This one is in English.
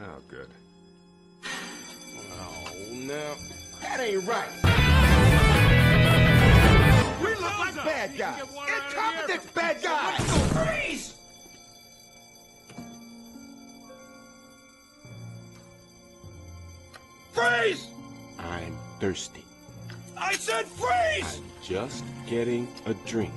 Oh, good. Oh, no. That ain't right. We look like bad guys. Incompetent bad guys. Freeze! Freeze! I'm thirsty. I said freeze! I'm just getting a drink.